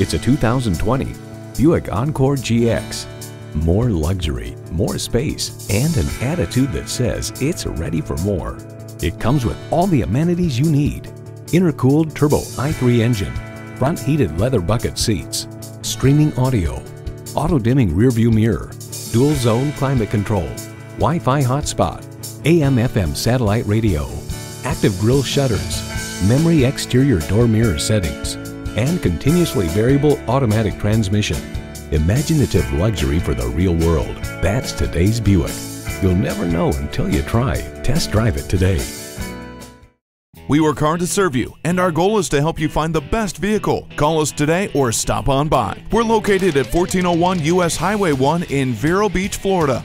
It's a 2020 Buick Encore GX. More luxury, more space, and an attitude that says it's ready for more. It comes with all the amenities you need. Intercooled turbo i3 engine, front heated leather bucket seats, streaming audio, auto dimming rearview mirror, dual zone climate control, Wi-Fi hotspot, AM FM satellite radio, active grille shutters, memory exterior door mirror settings, and continuously variable automatic transmission. Imaginative luxury for the real world. That's today's Buick. You'll never know until you try. Test drive it today. We work hard to serve you, and our goal is to help you find the best vehicle. Call us today or stop on by. We're located at 1401 US Highway 1 in Vero Beach, Florida.